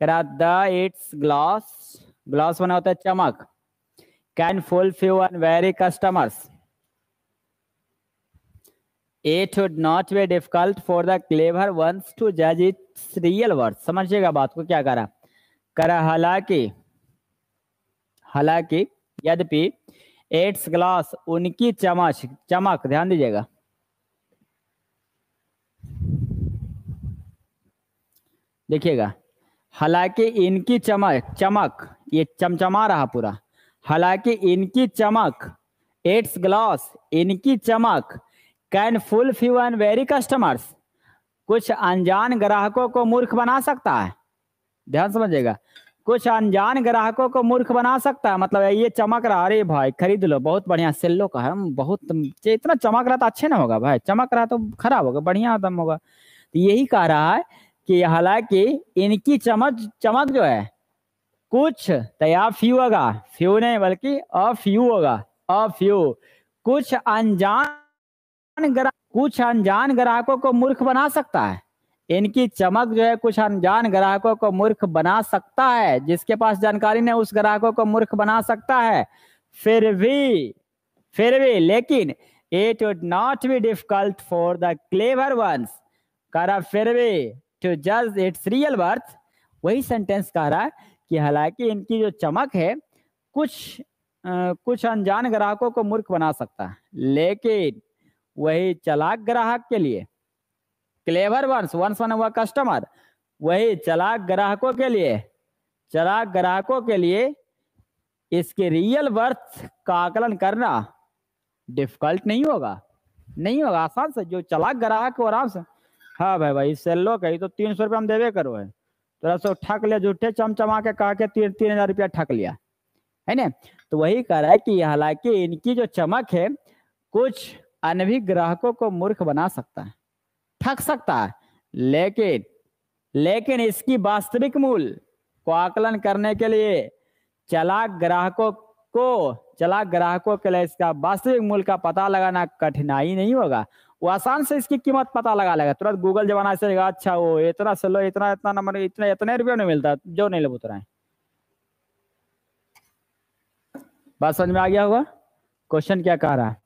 करा the it's glass glass बना होता है चमक। Can fulfil and very customers it would not be difficult for the clever ones to judge its real worth. समझिएगा बात को क्या करा? करा हालाँकि हालाँकि, यद्यपि एट्स ग्लास उनकी चमच चमक, ध्यान दीजिएगा। देखिएगा। हालाँकि इनकी चमक चमक, ये चमचमा रहा पूरा। हालाँकि इनकी चमक, एट्स ग्लास, इनकी चमक, can fool few very customers. कुछ अनजान ग्राहकों को मूर्ख बना सकता है। ध्यान समझिएगा। कुछ अनजान ग्राहकों को मूर्ख बना सकता है। मतलब ये चमक रहा, अरे भाई, खरीद लो, बहुत बढ़िया सेल्लो का है। बहुत इतना चमक रहा तो अच्छे ना होगा भाई। चमक रहा तो खराब होगा, बढ़िया दम होगा। तो यही कह रहा है कि हालाँकि इनकी चमक चमक जो है, कुछ तैयार फ्यू होगा। फ्यू नहीं, बल्कि अफ्यू होगा। अफ्यू कुछ अनजान कुछ अनजान ग्राहकों को मूर्ख बना सकता है। इनकी चमक जो है, कुछ अनजान ग्राहकों को मूर्ख बना सकता है। जिसके पास जानकारी नहीं, उस ग्राहकों को मूर्ख बना सकता है। फिर भी फिर भी, लेकिन it would not be difficult for the clever ones कह फिर भी। टू जज इट्स रियल वर्थ वही सेंटेंस कह रहा है कि हालाँकि इनकी जो चमक है कुछ आ, कुछ अनजान ग्राहकों को मूर्ख बना सकता है। लेकिन वही चलाक ग्राहक के लिए क्लेवर वंस वंस वन हुआ कस्टमर वही चलाक ग्राहकों के लिए चलाक ग्राहकों के लिए इसके रियल वर्थ का आकलन करना डिफ़िकल्ट नहीं होगा। नहीं होगा आसान से जो चलाक ग्राहक को आराम से हाँ भाई भाई सेल्लो कही तो तीन सौ रुपया हम देवे करो है। तो सो ठक लिया झूठे चमचमा के कहा के तीन तीन हज़ार रुपया ठक लिया। है ना? तो वही कह रहा है कि हालाँकि इनकी जो चमक है, कुछ अनभिज्ञ ग्राहकों को मूर्ख बना सकता है। ठक सकता है, लेकिन लेकिन इसकी वास्तविक मूल्य को आकलन करने के लिए चलाक ग्राहकों को चलाक ग्राहकों के लिए इसका वास्तविक मूल्य का पता लगाना कठिनाई नहीं होगा। वो आसान से इसकी कीमत पता लगा लेगा। तुरंत गूगल जमाना से अच्छा वो इतना से लो, इतना इतना नंबर इतने इतने रुपये नहीं मिलता, जो नहीं ले उतना बात समझ में आ गया होगा? क्वेश्चन क्या कह रहा है?